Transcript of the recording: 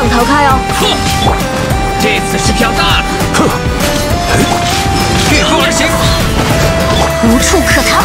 想逃开哦！哼，这次是飘大了。哼，御风而行，无处可逃。